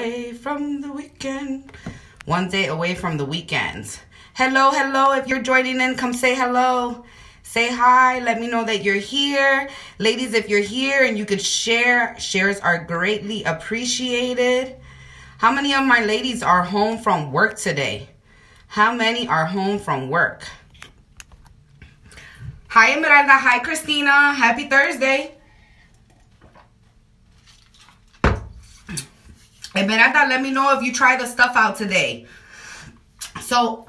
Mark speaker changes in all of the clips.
Speaker 1: away from the weekend. One day away from the weekends. Hello, hello. If you're joining in, come say hello. Say hi. Let me know that you're here. Ladies, if you're here and you could share, shares are greatly appreciated. How many of my ladies are home from work today? How many are home from work? Hi, Esmeralda. Hi, Christina. Happy Thursday. Esmeralda, let me know if you try the stuff out today. So,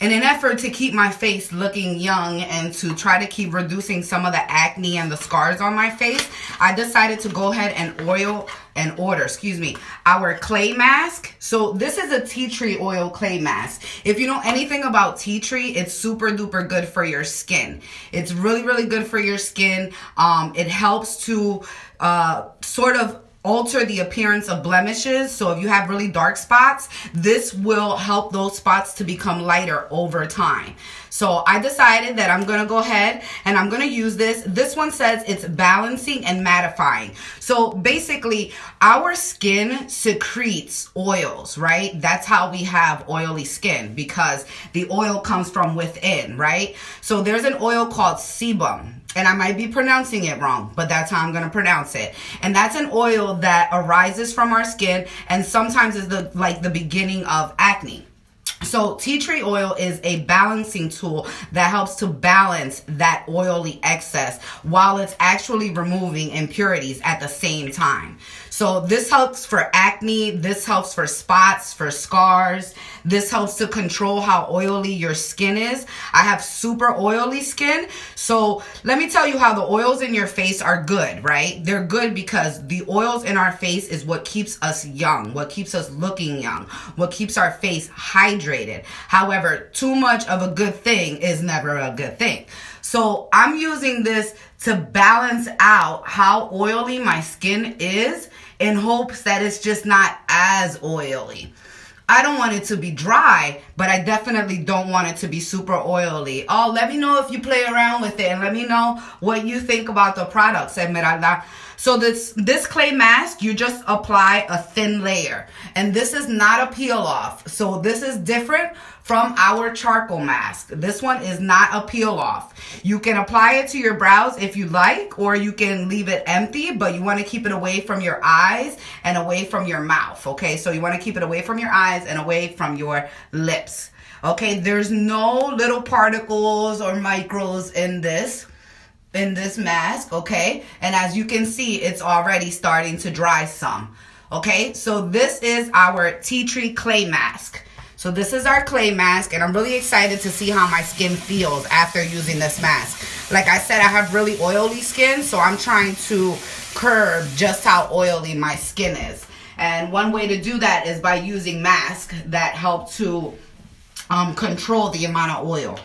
Speaker 1: in an effort to keep my face looking young and to try to keep reducing some of the acne and the scars on my face, I decided to go ahead and oil and order, excuse me, our clay mask. So this is a tea tree oil clay mask. If you know anything about tea tree, it's super duper good for your skin. It's really, really good for your skin. Um, it helps to uh, sort of alter the appearance of blemishes. So if you have really dark spots, this will help those spots to become lighter over time. So I decided that I'm going to go ahead and I'm going to use this. This one says it's balancing and mattifying. So basically our skin secretes oils, right? That's how we have oily skin because the oil comes from within, right? So there's an oil called sebum and I might be pronouncing it wrong, but that's how I'm going to pronounce it. And that's an oil that arises from our skin and sometimes is the like the beginning of acne. So tea tree oil is a balancing tool that helps to balance that oily excess while it's actually removing impurities at the same time. So this helps for acne, this helps for spots, for scars. This helps to control how oily your skin is. I have super oily skin. So let me tell you how the oils in your face are good, right? They're good because the oils in our face is what keeps us young, what keeps us looking young, what keeps our face hydrated. However, too much of a good thing is never a good thing. So I'm using this to balance out how oily my skin is in hopes that it's just not as oily. I don't want it to be dry, but I definitely don't want it to be super oily. Oh, let me know if you play around with it and let me know what you think about the products, Esmeralda. So this, this clay mask, you just apply a thin layer. And this is not a peel off. So this is different from our charcoal mask. This one is not a peel off. You can apply it to your brows if you like, or you can leave it empty, but you want to keep it away from your eyes and away from your mouth. Okay, so you want to keep it away from your eyes and away from your lips. Okay, there's no little particles or micros in this in this mask, okay? And as you can see, it's already starting to dry some, okay? So this is our tea tree clay mask. So this is our clay mask, and I'm really excited to see how my skin feels after using this mask. Like I said, I have really oily skin, so I'm trying to curb just how oily my skin is. And one way to do that is by using masks that help to um, control the amount of oil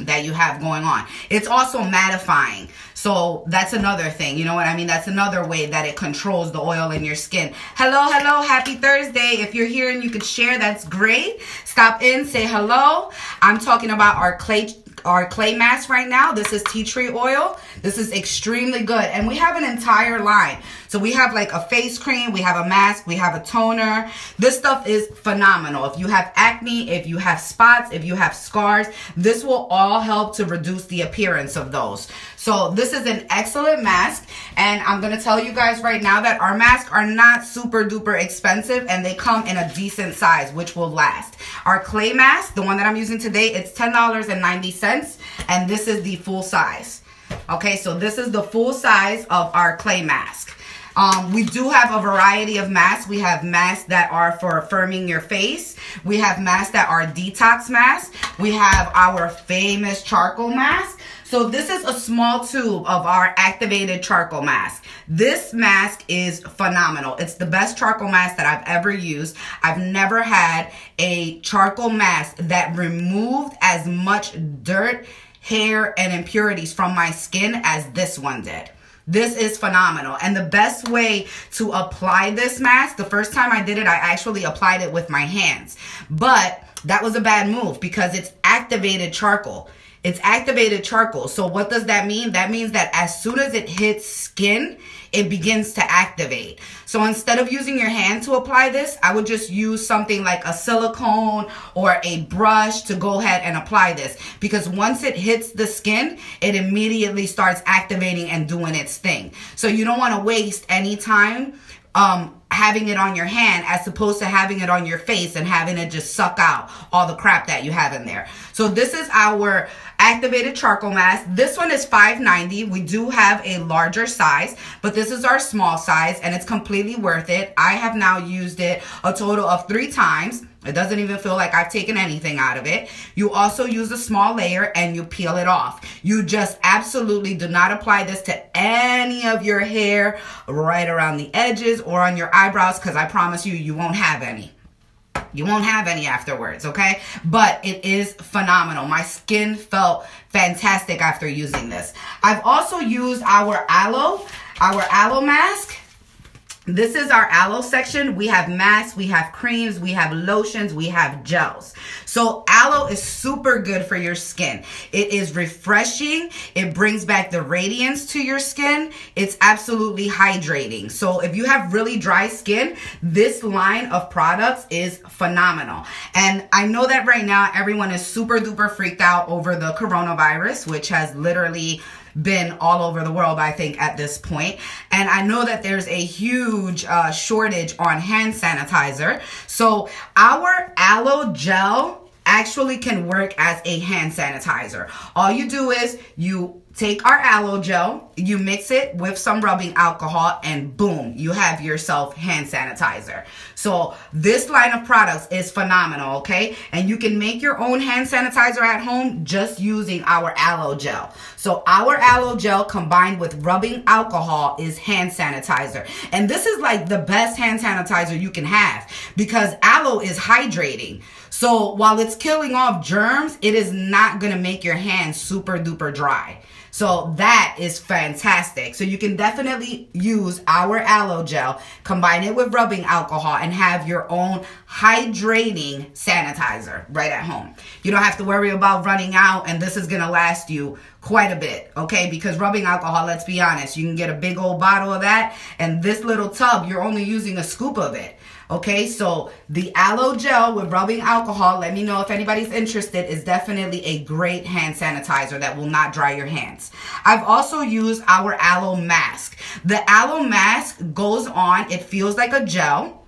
Speaker 1: that you have going on. It's also mattifying. So that's another thing. You know what I mean? That's another way that it controls the oil in your skin. Hello, hello. Happy Thursday. If you're here and you could share, that's great. Stop in, say hello. I'm talking about our clay our clay mask right now. This is tea tree oil. This is extremely good. And we have an entire line. So we have like a face cream, we have a mask, we have a toner. This stuff is phenomenal. If you have acne, if you have spots, if you have scars, this will all help to reduce the appearance of those. So this is an excellent mask. And I'm going to tell you guys right now that our masks are not super duper expensive and they come in a decent size, which will last. Our clay mask, the one that I'm using today, it's $10.90. And this is the full size. Okay, so this is the full size of our clay mask. Um, we do have a variety of masks. We have masks that are for firming your face. We have masks that are detox masks. We have our famous charcoal mask. So this is a small tube of our activated charcoal mask. This mask is phenomenal. It's the best charcoal mask that I've ever used. I've never had a charcoal mask that removed as much dirt, hair, and impurities from my skin as this one did. This is phenomenal. And the best way to apply this mask, the first time I did it, I actually applied it with my hands. But that was a bad move because it's activated charcoal. It's activated charcoal. So what does that mean? That means that as soon as it hits skin, it begins to activate. So instead of using your hand to apply this, I would just use something like a silicone or a brush to go ahead and apply this. Because once it hits the skin, it immediately starts activating and doing its thing. So you don't want to waste any time um, having it on your hand as opposed to having it on your face and having it just suck out all the crap that you have in there. So this is our activated charcoal mask. This one is 5.90. We do have a larger size, but this is our small size and it's completely worth it. I have now used it a total of three times. It doesn't even feel like I've taken anything out of it. You also use a small layer and you peel it off. You just absolutely do not apply this to any of your hair right around the edges or on your eyebrows because I promise you, you won't have any. You won't have any afterwards, okay? But it is phenomenal. My skin felt fantastic after using this. I've also used our aloe, our aloe mask. This is our aloe section. We have masks, we have creams, we have lotions, we have gels. So aloe is super good for your skin. It is refreshing. It brings back the radiance to your skin. It's absolutely hydrating. So if you have really dry skin, this line of products is phenomenal. And I know that right now everyone is super duper freaked out over the coronavirus, which has literally been all over the world, I think, at this point. And I know that there's a huge uh, shortage on hand sanitizer. So our aloe gel actually can work as a hand sanitizer. All you do is you take our aloe gel, you mix it with some rubbing alcohol, and boom, you have yourself hand sanitizer. So this line of products is phenomenal, okay? And you can make your own hand sanitizer at home just using our aloe gel. So our aloe gel combined with rubbing alcohol is hand sanitizer. And this is like the best hand sanitizer you can have because aloe is hydrating. So while it's killing off germs, it is not going to make your hands super duper dry. So that is fantastic. So you can definitely use our aloe gel, combine it with rubbing alcohol, and have your own hydrating sanitizer right at home. You don't have to worry about running out, and this is gonna last you quite a bit, okay? Because rubbing alcohol, let's be honest, you can get a big old bottle of that, and this little tub, you're only using a scoop of it. Okay, so the aloe gel with rubbing alcohol, let me know if anybody's interested, is definitely a great hand sanitizer that will not dry your hands. I've also used our aloe mask. The aloe mask goes on, it feels like a gel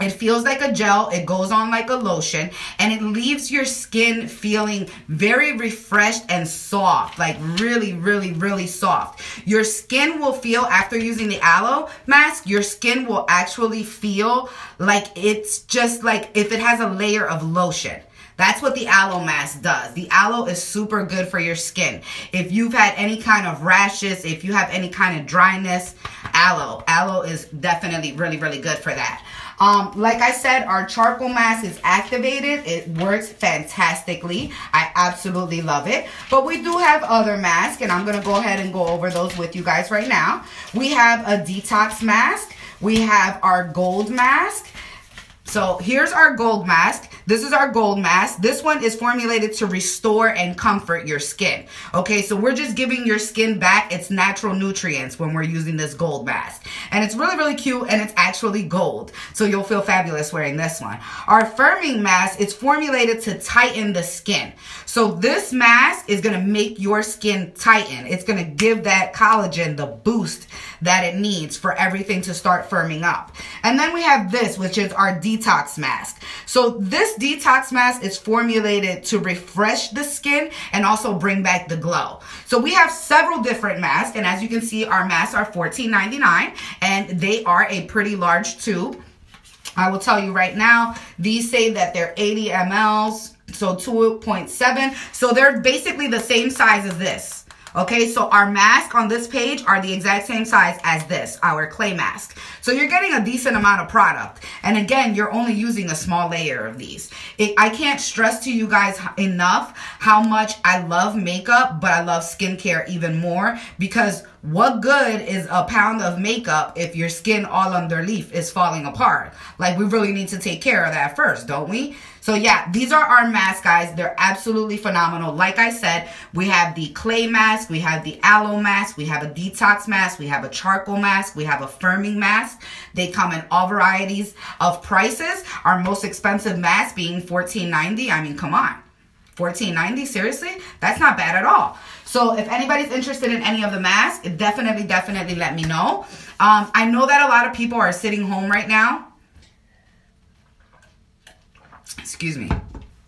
Speaker 1: it feels like a gel, it goes on like a lotion, and it leaves your skin feeling very refreshed and soft, like really, really, really soft. Your skin will feel, after using the aloe mask, your skin will actually feel like it's just like if it has a layer of lotion. That's what the aloe mask does. The aloe is super good for your skin. If you've had any kind of rashes, if you have any kind of dryness, aloe. Aloe is definitely really, really good for that. Um, like I said, our charcoal mask is activated. It works fantastically. I absolutely love it. But we do have other masks, and I'm going to go ahead and go over those with you guys right now. We have a detox mask. We have our gold mask. So here's our gold mask. This is our gold mask. This one is formulated to restore and comfort your skin. Okay, so we're just giving your skin back its natural nutrients when we're using this gold mask. And it's really, really cute and it's actually gold. So you'll feel fabulous wearing this one. Our firming mask is formulated to tighten the skin. So this mask is going to make your skin tighten. It's going to give that collagen the boost that it needs for everything to start firming up. And then we have this, which is our detox mask. So this detox mask is formulated to refresh the skin and also bring back the glow. So we have several different masks. And as you can see, our masks are $14.99 and they are a pretty large tube. I will tell you right now, these say that they're 80 mLs, so 2.7. So they're basically the same size as this. Okay, so our mask on this page are the exact same size as this, our clay mask. So you're getting a decent amount of product. And again, you're only using a small layer of these. It, I can't stress to you guys enough how much I love makeup, but I love skincare even more because what good is a pound of makeup if your skin all underneath is falling apart? Like we really need to take care of that first, don't we? So yeah, these are our masks, guys. They're absolutely phenomenal. Like I said, we have the clay mask, we have the aloe mask, we have a detox mask, we have a charcoal mask, we have a firming mask. They come in all varieties of prices. Our most expensive mask being $14.90. I mean, come on. $14.90, seriously? That's not bad at all. So if anybody's interested in any of the masks, definitely, definitely let me know. Um, I know that a lot of people are sitting home right now excuse me.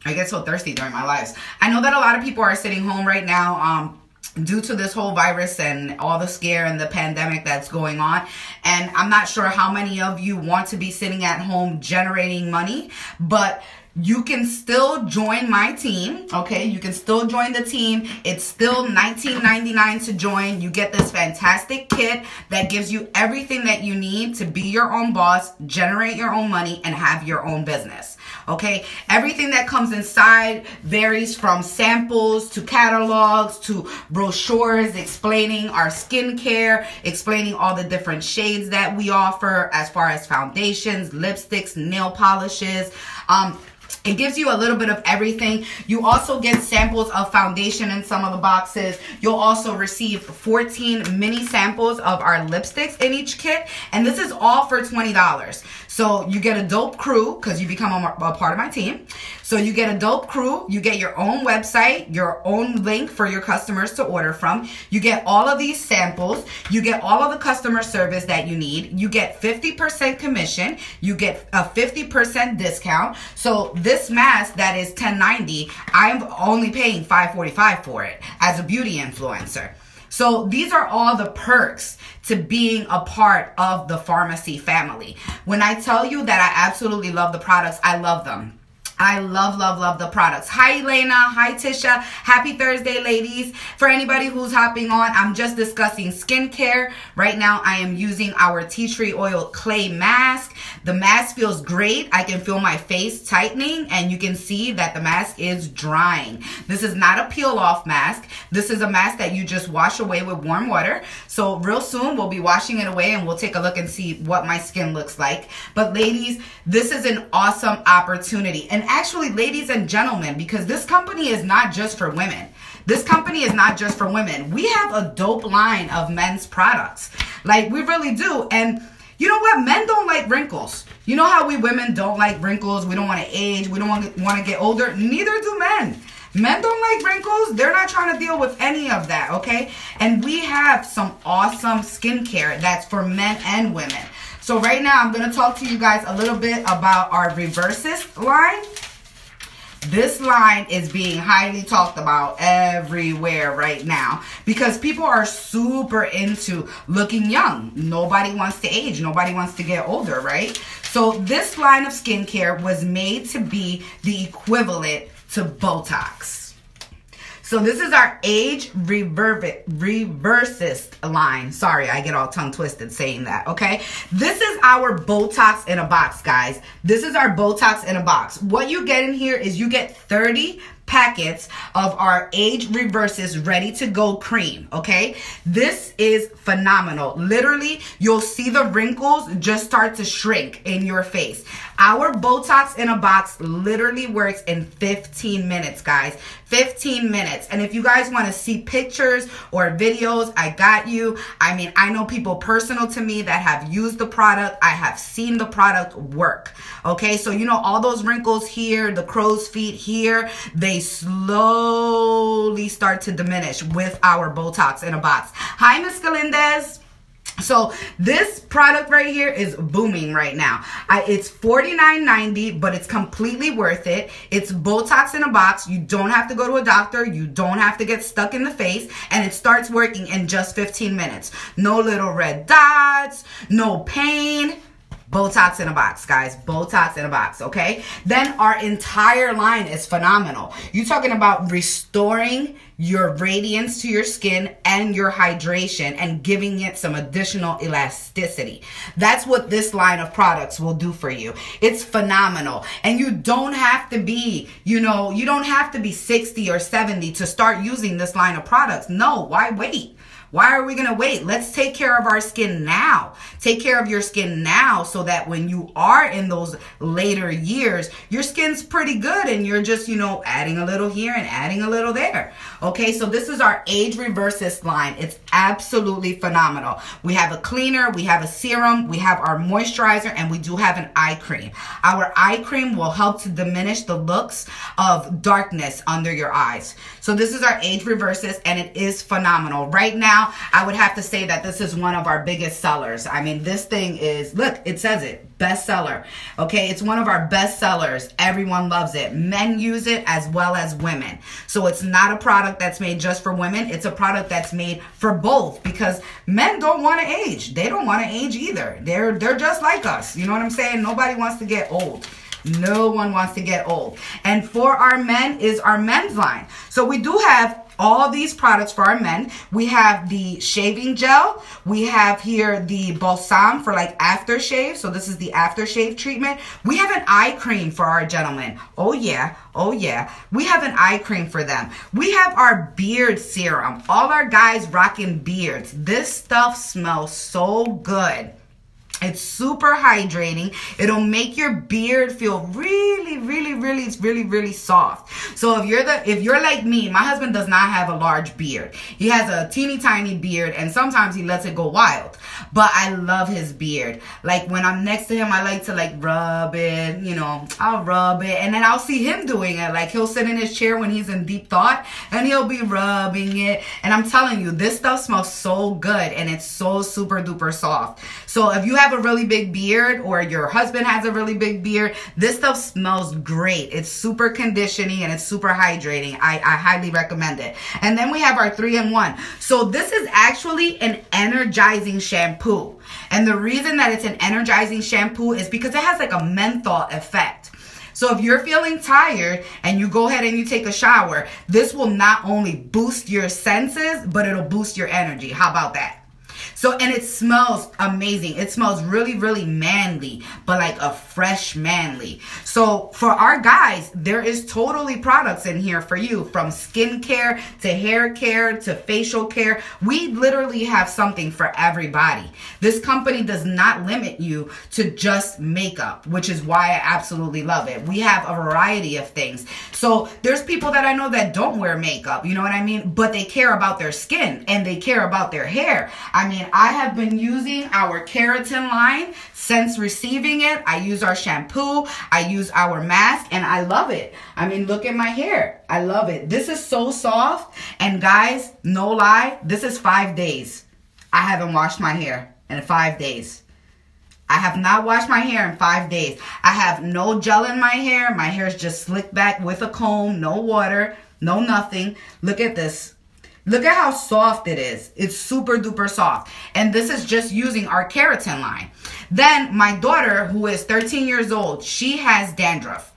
Speaker 1: I get so thirsty during my lives. I know that a lot of people are sitting home right now um, due to this whole virus and all the scare and the pandemic that's going on. And I'm not sure how many of you want to be sitting at home generating money, but you can still join my team okay? You can still join the team. It's still $19.99 to join. You get this fantastic kit that gives you everything that you need to be your own boss generate your own money and have your own business okay? Everything that comes inside varies from samples to catalogs to brochures explaining our skincare explaining all the different shades that we offer as far as foundations lipsticks nail polishes. Um it gives you a little bit of everything. You also get samples of foundation in some of the boxes. You'll also receive 14 mini samples of our lipsticks in each kit. And this is all for $20. So you get a dope crew because you become a, a, part of my team. So you get a dope crew. You get your own website, your own link for your customers to order from. You get all of these samples. You get all of the customer service that you need. You get 50% commission. You get a 50% discount. So this mask that is 1090, I'm only paying 545 for it as a beauty influencer. So these are all the perks to being a part of the Farmasi family. When I tell you that I absolutely love the products, I love them. I love, love, love the products. Hi, Elena. Hi, Tisha. Happy Thursday, ladies. For anybody who's hopping on, I'm just discussing skincare. Right now, I am using our tea tree oil clay mask. The mask feels great. I can feel my face tightening, and you can see that the mask is drying. This is not a peel off mask. This is a mask that you just wash away with warm water. So, real soon, we'll be washing it away and we'll take a look and see what my skin looks like. But, ladies, this is an awesome opportunity. And actually, ladies and gentlemen, because this company is not just for women. This company is not just for women. We have a dope line of men's products. Like, we really do. And you know what? Men don't like wrinkles. You know how we women don't like wrinkles? We don't want to age. We don't want to, want to get older. Neither do men. Men don't like wrinkles. They're not trying to deal with any of that, okay? And we have some awesome skincare that's for men and women. So right now, I'm going to talk to you guys a little bit about our reversist line. This line is being highly talked about everywhere right now because people are super into looking young. Nobody wants to age. Nobody wants to get older, right? So this line of skincare was made to be the equivalent to Botox. So this is our age reversist line. Sorry, I get all tongue twisted saying that, okay? This is our Botox in a box, guys. This is our Botox in a box. What you get in here is you get 30 packets of our age reversist ready to go cream okay this is phenomenal literally you'll see the wrinkles just start to shrink in your face our botox in a box literally works in 15 minutes guys. 15 minutes. And if you guys want to see pictures or videos i got you. I mean i know people personal to me that have used the product. I have seen the product work okay? So you know all those wrinkles here the crow's feet here they slowly start to diminish with our Botox in a box. Hi, Miss Galindez. So this product right here is booming right now. I, it's $49.90, but it's completely worth it. It's Botox in a box. You don't have to go to a doctor. You don't have to get stuck in the face. And it starts working in just 15 minutes. No little red dots, no pain. Botox in a box, guys. Botox in a box, okay? Then our entire line is phenomenal. You're talking about restoring your radiance to your skin and your hydration and giving it some additional elasticity. That's what this line of products will do for you. It's phenomenal. And you don't have to be, you know, you don't have to be 60 or 70 to start using this line of products. No, why wait? Why are we going to wait? Let's take care of our skin now. Take care of your skin now so that when you are in those later years, your skin's pretty good and you're just, you know, adding a little here and adding a little there. Okay, so this is our age reversist line. It's absolutely phenomenal. We have a cleaner, we have a serum, we have our moisturizer, and we do have an eye cream. Our eye cream will help to diminish the looks of darkness under your eyes. So this is our age reversist and it is phenomenal. Right I would have to say that this is one of our biggest sellers. I mean, this thing is, look, it says it, bestseller. Okay, it's one of our best sellers. Everyone loves it. Men use it as well as women. So it's not a product that's made just for women. It's a product that's made for both because men don't want to age. They don't want to age either. They're they're just like us. You know what I'm saying? Nobody wants to get old. No one wants to get old. And for our men is our men's line. So we do have all these products for our men. We have the shaving gel. We have here the balsam for like aftershave. So this is the aftershave treatment. We have an eye cream for our gentlemen. Oh yeah. Oh yeah. We have an eye cream for them. We have our beard serum. All our guys rocking beards. This stuff smells so good. It's super hydrating. It'll make your beard feel really, really, really, really, really soft. So if you're the if you're like me, my husband does not have a large beard. He has a teeny tiny beard and sometimes he lets it go wild. But I love his beard. Like when I'm next to him, I like to like rub it, you know, I'll rub it and then I'll see him doing it. Like he'll sit in his chair when he's in deep thought and he'll be rubbing it. And I'm telling you, this stuff smells so good and it's so super duper soft. So if you have a really big beard or your husband has a really big beard, this stuff smells great. It's super conditioning and it's super hydrating. I, I highly recommend it. And then we have our three in one. So this is actually an energizing shampoo. And the reason that it's an energizing shampoo is because it has like a menthol effect. So if you're feeling tired and you go ahead and you take a shower, this will not only boost your senses, but it'll boost your energy. How about that? So, and it smells amazing. It smells really, really manly, but like a fresh manly. So, for our guys, there is totally products in here for you from skincare to hair care to facial care. We literally have something for everybody. This company does not limit you to just makeup, which is why I absolutely love it. We have a variety of things. So, there's people that I know that don't wear makeup, you know what I mean? But they care about their skin and they care about their hair. I mean, I have been using our keratin line since receiving it. I use our shampoo, I use our mask, and I love it. I mean, look at my hair. I love it. This is so soft. And guys, no lie, this is five days. I haven't washed my hair in five days. I have not washed my hair in five days. I have no gel in my hair. My hair is just slicked back with a comb, no water, no nothing. Look at this. Look at how soft it is. It's super duper soft. And this is just using our keratin line. Then my daughter, who is 13 years old, she has dandruff.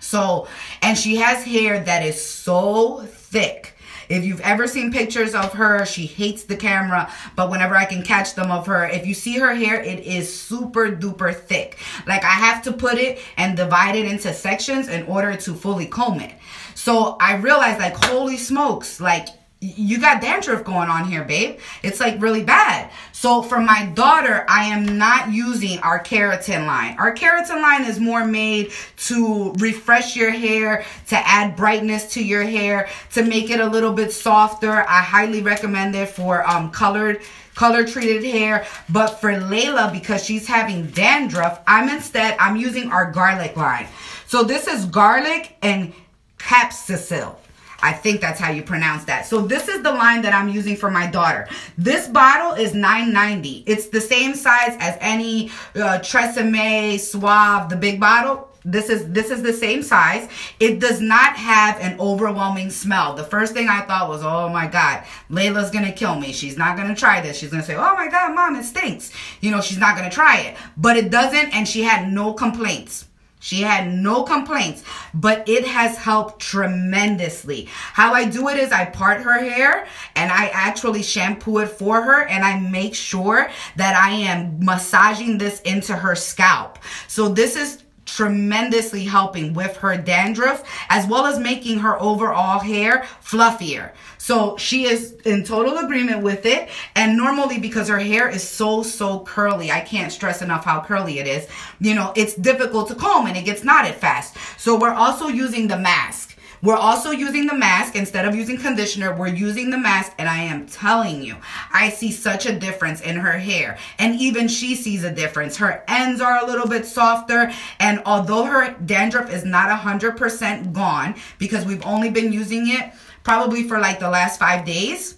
Speaker 1: So, and she has hair that is so thick. If you've ever seen pictures of her, she hates the camera, but whenever I can catch them of her, if you see her hair, it is super duper thick. Like I have to put it and divide it into sections in order to fully comb it. So I realized like, holy smokes, like you got dandruff going on here, babe. It's like really bad. So for my daughter, I am not using our keratin line. Our keratin line is more made to refresh your hair, to add brightness to your hair, to make it a little bit softer. I highly recommend it for um, colored color treated hair. But for Layla, because she's having dandruff, I'm instead, I'm using our garlic line. So this is garlic and capsaicin. I think that's how you pronounce that. So this is the line that I'm using for my daughter. This bottle is $9.90. It's the same size as any uh, Tresemme Suave, the big bottle. This is this is the same size. It does not have an overwhelming smell. The first thing I thought was, oh my God, Layla's gonna kill me. She's not gonna try this. She's gonna say, oh my God, mom, it stinks. You know, she's not gonna try it. But it doesn't, and she had no complaints. She had no complaints, but it has helped tremendously. How I do it is I part her hair and I actually shampoo it for her and I make sure that I am massaging this into her scalp. So this is tremendously helping with her dandruff as well as making her overall hair fluffier. So she is in total agreement with it. And normally because her hair is so, so curly, I can't stress enough how curly it is, you know, it's difficult to comb and it gets knotted fast. So we're also using the mask. We're also using the mask instead of using conditioner. We're using the mask and I am telling you, I see such a difference in her hair. And even she sees a difference. Her ends are a little bit softer. And although her dandruff is not 100% gone because we've only been using it probably for like the last five days,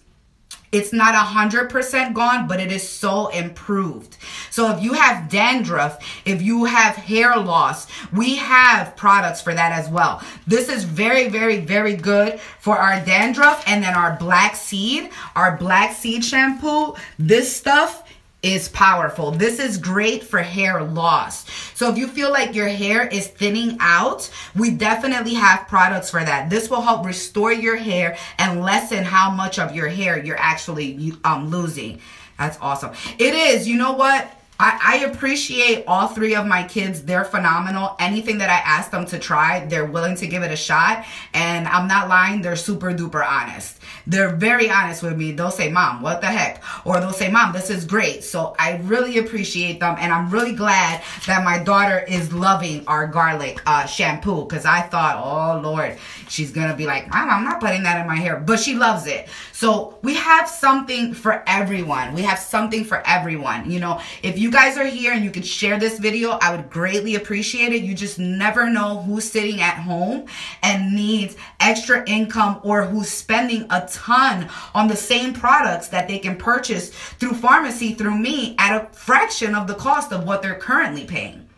Speaker 1: it's not 100% gone, but it is so improved. So if you have dandruff, if you have hair loss, we have products for that as well. This is very, very, very good for our dandruff and then our black seed, our black seed shampoo. This stuff is powerful. This is great for hair loss. So if you feel like your hair is thinning out, we definitely have products for that. This will help restore your hair and lessen how much of your hair you're actually um, losing. That's awesome. It is. You know what? I, I, appreciate all three of my kids. They're phenomenal. Anything that I ask them to try, they're willing to give it a shot. And I'm not lying, they're super duper honest. They're very honest with me. They'll say, Mom, what the heck? Or they'll say, Mom, this is great. So I really appreciate them. And I'm really glad that my daughter is loving our garlic uh, shampoo because I thought, oh Lord, she's going to be like, Mom, I'm not putting that in my hair. But she loves it. So we have something for everyone. We have something for everyone. You know, if you guys are here and you could share this video, I would greatly appreciate it. You just never know who's sitting at home and needs extra income or who's spending a ton on the same products that they can purchase through Farmasi through me at a fraction of the cost of what they're currently paying.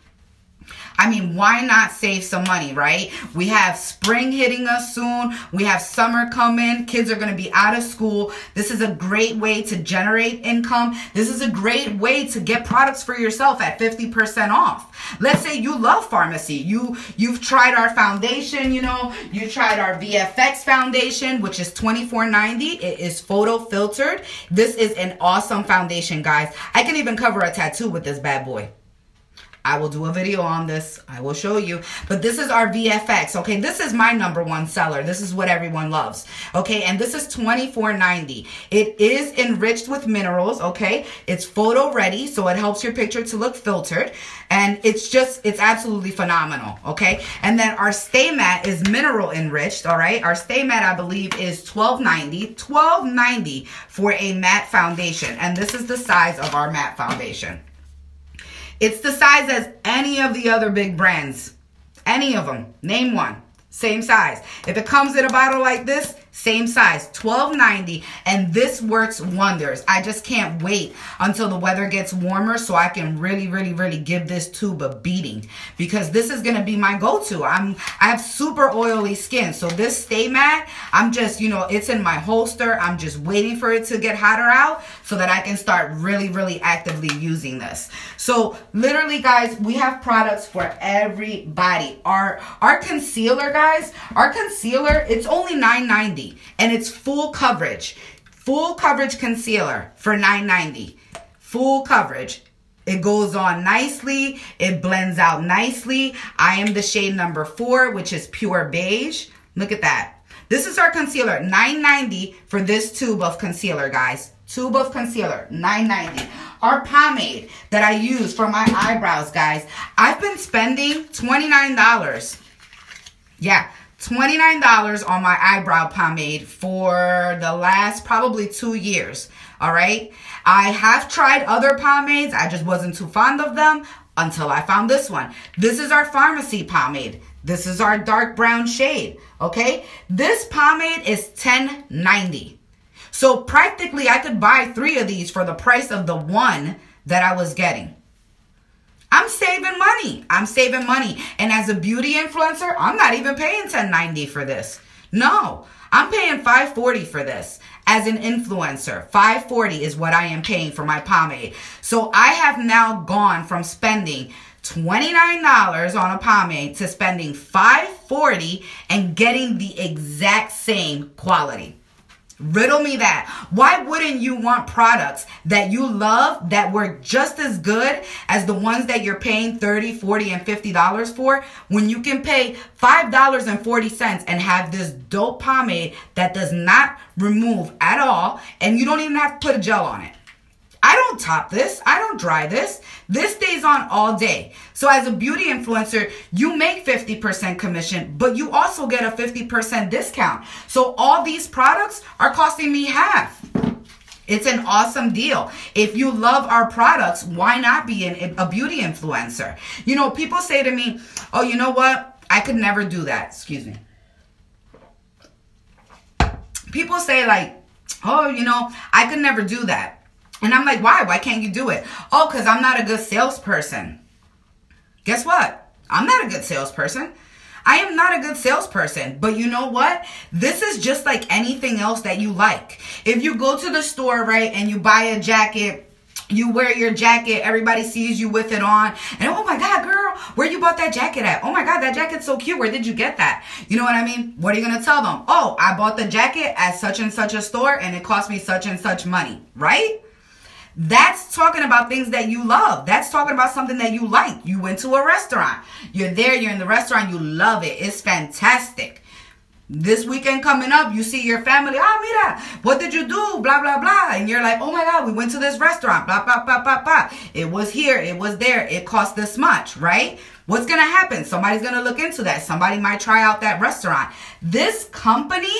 Speaker 1: I mean, why not save some money, right? We have spring hitting us soon. We have summer coming. Kids are going to be out of school. This is a great way to generate income. This is a great way to get products for yourself at 50% off. Let's say you love Farmasi. You you've tried our foundation, you know, you tried our VFX foundation, which is $24.90. It is photo filtered. This is an awesome foundation, guys. I can even cover a tattoo with this bad boy. I will do a video on this. I will show you. But this is our VFX, okay? This is my number one seller. This is what everyone loves, okay? And this is $24.90. It is enriched with minerals, okay? It's photo ready, so it helps your picture to look filtered. And it's just, it's absolutely phenomenal, okay? And then our Stay Matte is mineral enriched, all right? Our Stay Matte, I believe, is $12.90. $12.90 for a matte foundation. And this is the size of our matte foundation. It's the size as any of the other big brands. Any of them. Name one. Same size. If it comes in a bottle like this, same size, $12.90, and this works wonders. I just can't wait until the weather gets warmer so I can really, really, really give this tube a beating because this is gonna be my go-to. I'm I have super oily skin, so this Stay Matte, I'm just you know it's in my holster. I'm just waiting for it to get hotter out so that I can start really, really actively using this. So literally, guys, we have products for everybody. Our our concealer, guys, our concealer, it's only $9.90 and it's full coverage. Full coverage concealer for $9.90. Full coverage. It goes on nicely. It blends out nicely. I am the shade number four, which is pure beige. Look at that. This is our concealer, $9.90 for this tube of concealer, guys. Tube of concealer, $9.90. Our pomade that I use for my eyebrows, guys. I've been spending $29. Yeah, $29 on my eyebrow pomade for the last probably two years. All right. I have tried other pomades. I just wasn't too fond of them until I found this one. This is our Farmasi pomade. This is our dark brown shade. Okay. This pomade is $10.90. So practically I could buy three of these for the price of the one that I was getting. I'm saving money. I'm saving money. And as a beauty influencer, I'm not even paying 1090 for this. No, I'm paying 540 for this. As an influencer, 540 is what I am paying for my pomade. So I have now gone from spending $29 on a pomade to spending 540 and getting the exact same quality. Riddle me that. Why wouldn't you want products that you love that were just as good as the ones that you're paying 30, 40, and $50 for when you can pay $5.40 and have this dope pomade that does not remove at all and you don't even have to put a gel on it? I don't top this. I don't dry this. This stays on all day. So as a beauty influencer, you make 50% commission, but you also get a 50% discount. So all these products are costing me half. It's an awesome deal. If you love our products, why not be an, a beauty influencer? You know, people say to me, oh, you know what? I could never do that. Excuse me. People say like, oh, you know, I could never do that. And I'm like, why? Why can't you do it? Oh, because I'm not a good salesperson. Guess what? I'm not a good salesperson. I am not a good salesperson, but you know what? This is just like anything else that you like. If you go to the store, right, and you buy a jacket, you wear your jacket, everybody sees you with it on, and oh my God, girl, where you bought that jacket at? Oh my God, that jacket's so cute. Where did you get that? You know what I mean? What are you gonna tell them? Oh, I bought the jacket at such and such a store and it cost me such and such money, right? That's talking about things that you love. That's talking about something that you like. You went to a restaurant. You're there, you're in the restaurant, you love it. It's fantastic. This weekend coming up, you see your family, oh, mira, what did you do? Blah, blah, blah. And you're like, oh my God, we went to this restaurant, blah, blah, blah, blah, blah. It was here, it was there, it cost this much, right? What's gonna happen? Somebody's gonna look into that. Somebody might try out that restaurant. This company,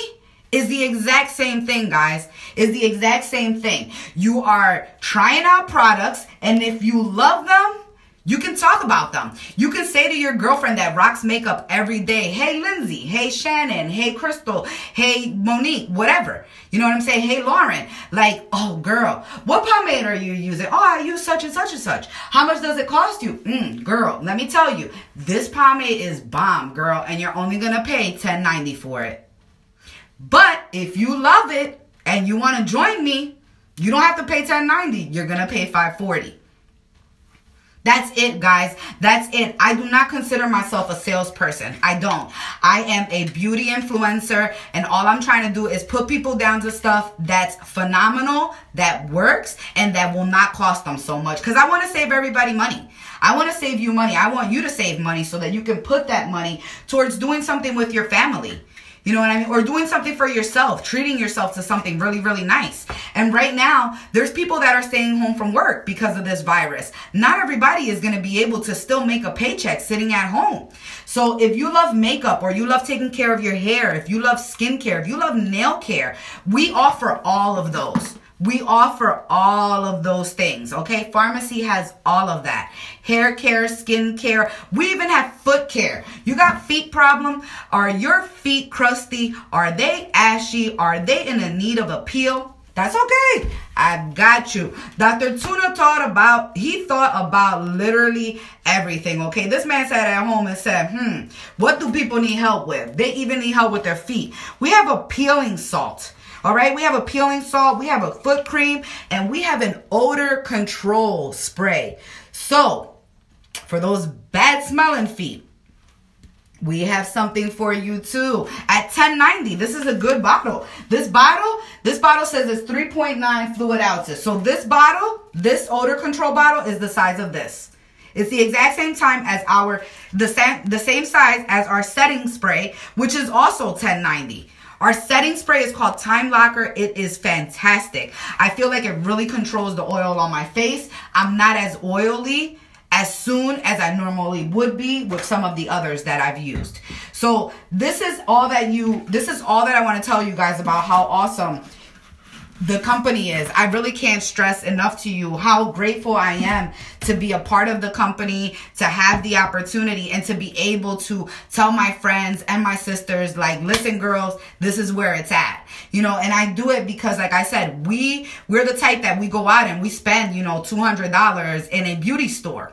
Speaker 1: is the exact same thing, guys. Is the exact same thing. You are trying out products, and if you love them, you can talk about them. You can say to your girlfriend that rocks makeup every day, hey Lindsay, hey Shannon, hey Crystal, hey Monique, whatever. You know what I'm saying? Hey Lauren, like, oh girl, what pomade are you using? Oh, I use such and such and such. How much does it cost you? Mm, girl, let me tell you, this pomade is bomb, girl, and you're only gonna pay $10.90 for it. But if you love it and you want to join me, you don't have to pay 1090. You're going to pay 540. That's it, guys. That's it. I do not consider myself a salesperson. I don't. I am a beauty influencer, and all I'm trying to do is put people down to stuff that's phenomenal, that works, and that will not cost them so much. Because I want to save everybody money. I want to save you money. I want you to save money so that you can put that money towards doing something with your family. You know what I mean? Or doing something for yourself, treating yourself to something really, really nice. And right now, there's people that are staying home from work because of this virus. Not everybody is going to be able to still make a paycheck sitting at home. So if you love makeup or you love taking care of your hair, if you love skincare, if you love nail care, we offer all of those. We offer all of those things, okay? Farmasi has all of that. Hair care, skin care. We even have foot care. You got feet problem? Are your feet crusty? Are they ashy? Are they in a need of a peel? That's okay. I got you. Dr. Tuna thought about, he thought about literally everything, okay? This man sat at home and said, hmm, what do people need help with? They even need help with their feet. We have a peeling salt. All right, we have a peeling salt, we have a foot cream, and we have an odor control spray. So, for those bad smelling feet, we have something for you too. At 1090 this is a good bottle. This bottle this bottle says it's 3.9 fluid ounces. So this bottle this odor control bottle is the size of this. It's the exact same time as our the same the same size as our setting spray which is also 1090 our setting spray is called Time Locker. It is fantastic. I feel like it really controls the oil on my face. I'm not as oily as soon as I normally would be with some of the others that I've used. So this is all that you, this is all that I want to tell you guys about how awesome the company is. I really can't stress enough to you how grateful I am to be a part of the company, to have the opportunity and to be able to tell my friends and my sisters like, listen girls, this is where it's at. You know, and I do it because like I said, we we're the type that we go out and we spend, you know, $200 in a beauty store.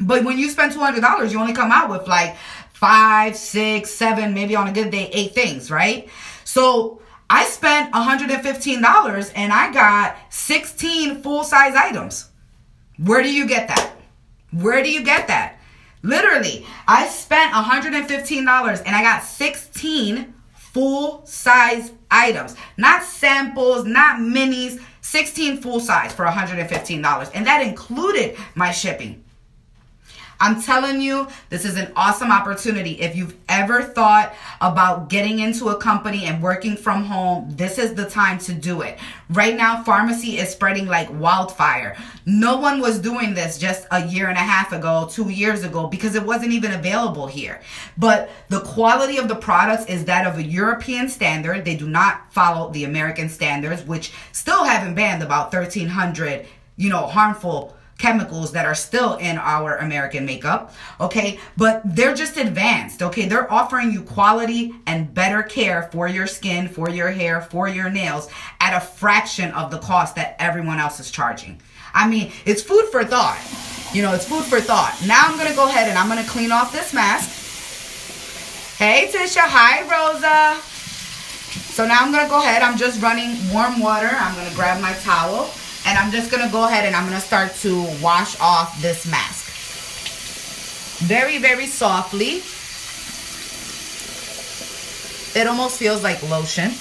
Speaker 1: But when you spend $200, you only come out with like five, six, seven, maybe on a good day, eight things, right? So I spent $115 and I got 16 full size items. Where do you get that? Where do you get that? Literally, I spent $115 and I got 16 full size items, not samples, not minis, 16 full size for $115. And that included my shipping. I'm telling you, this is an awesome opportunity. If you've ever thought about getting into a company and working from home, this is the time to do it. Right now, Farmasi is spreading like wildfire. No one was doing this just a year and a half ago, two years ago, because it wasn't even available here. But the quality of the products is that of a European standard. They do not follow the American standards, which still haven't banned about 1,300, you know, harmful chemicals that are still in our American makeup, okay? But they're just advanced, okay? They're offering you quality and better care for your skin, for your hair, for your nails at a fraction of the cost that everyone else is charging. I mean, it's food for thought. You know, it's food for thought. Now I'm gonna go ahead and I'm gonna clean off this mask. Hey Tisha, hi Rosa. So now I'm gonna go ahead, I'm just running warm water. I'm gonna grab my towel and I'm just gonna go ahead and I'm gonna start to wash off this mask. Very, very softly. It almost feels like lotion.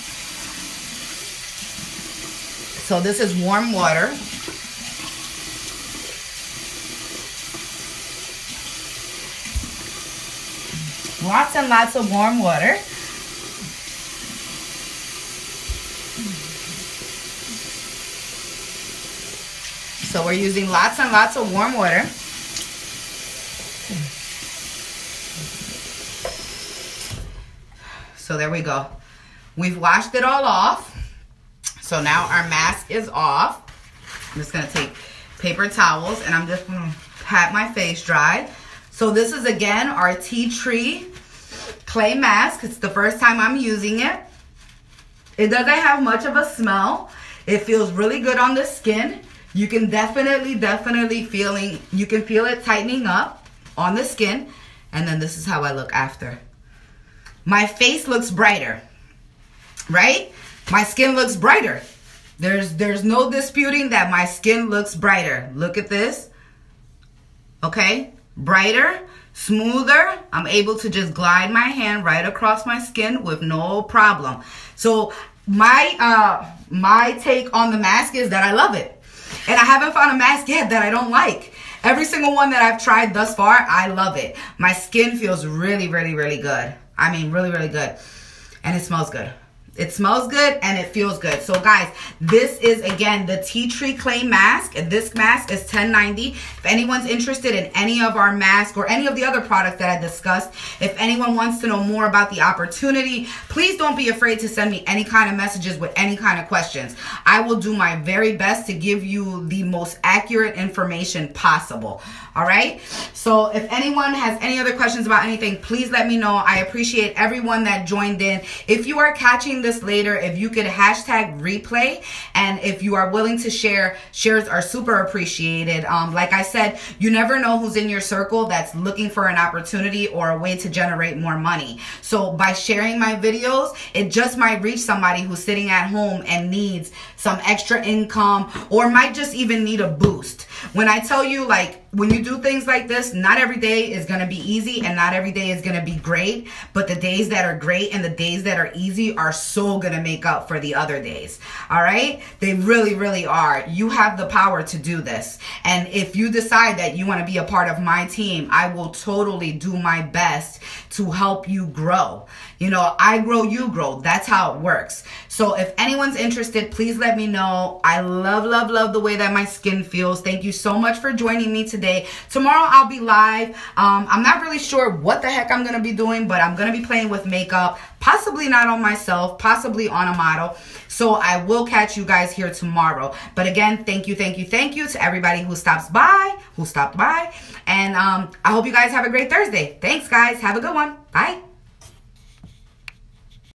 Speaker 1: So this is warm water. Lots and lots of warm water. So we're using lots and lots of warm water. So there we go. We've washed it all off. So now our mask is off. I'm just gonna take paper towels and I'm just gonna pat my face dry. So this is again our tea tree clay mask. It's the first time I'm using it. It doesn't have much of a smell. It feels really good on the skin. You can definitely, definitely feeling, you can feel it tightening up on the skin. And then this is how I look after. My face looks brighter, right? My skin looks brighter. There's, there's no disputing that my skin looks brighter. Look at this. Okay, brighter, smoother. I'm able to just glide my hand right across my skin with no problem. So my uh my take on the mask is that I love it. And I haven't found a mask yet that I don't like. Every single one that I've tried thus far, I love it. My skin feels really, really, really good. I mean, really, really good. And it smells good. It smells good and it feels good. So guys, this is again the tea tree clay mask. This mask is 10.90. If anyone's interested in any of our masks or any of the other products that I discussed, if anyone wants to know more about the opportunity, please don't be afraid to send me any kind of messages with any kind of questions. I will do my very best to give you the most accurate information possible. All right. So if anyone has any other questions about anything, please let me know. I appreciate everyone that joined in. If you are catching this later, if you could hashtag replay and if you are willing to share, shares are super appreciated. Um, like I said, you never know who's in your circle that's looking for an opportunity or a way to generate more money. So by sharing my videos, it just might reach somebody who's sitting at home and needs some extra income or might just even need a boost. When I tell you like when you do things like this, not every day is going to be easy and not every day is going to be great, but the days that are great and the days that are easy are so going to make up for the other days. All right? They really, really are. You have the power to do this. And if you decide that you want to be a part of my team, I will totally do my best to help you grow. You know, I grow, you grow. That's how it works. So if anyone's interested, please let me know. I love, love, love the way that my skin feels. Thank you so much for joining me today. Tomorrow I'll be live. Um, I'm not really sure what the heck I'm going to be doing, but I'm going to be playing with makeup. Possibly not on myself, possibly on a model. So I will catch you guys here tomorrow. But again, thank you, thank you, thank you to everybody who stops by, who stopped by. And um, I hope you guys have a great Thursday. Thanks, guys. Have a good one. Bye.